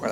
Bueno,